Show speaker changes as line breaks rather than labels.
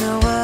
no one